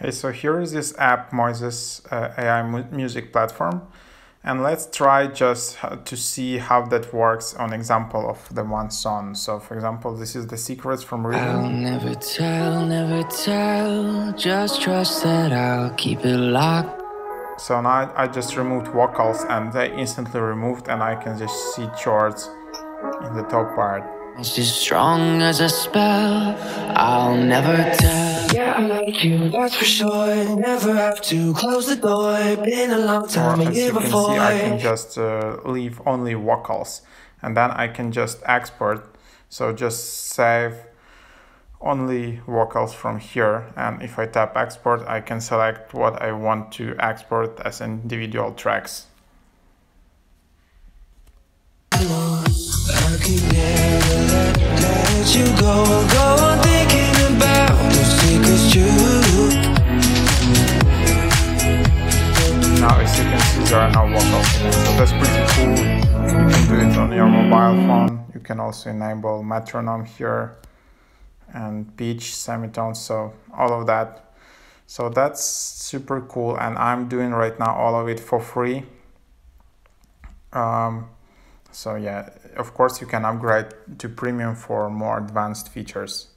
Okay, so here is this app, Moises uh, AI mu music platform. And let's try just to see how that works on example of the one song. So for example, this is the secrets from Rhythm. I'll never tell, never tell. Just trust that I'll keep it locked. So now I just removed vocals and they instantly removed and I can just see chords in the top part. It's as strong as a spell. I'll never tell. I like you, that's for sure. Never have to close the door. Been a long time, Or as you can before. see, I can just uh, leave only vocals and then I can just export. So just save only vocals from here. And if I tap export, I can select what I want to export as individual tracks. I Now as you can see there are no vocals so that's pretty cool. You can do it on your mobile phone. You can also enable metronome here and pitch, semitones, so all of that. So that's super cool and I'm doing right now all of it for free. Um, so yeah, of course you can upgrade to premium for more advanced features.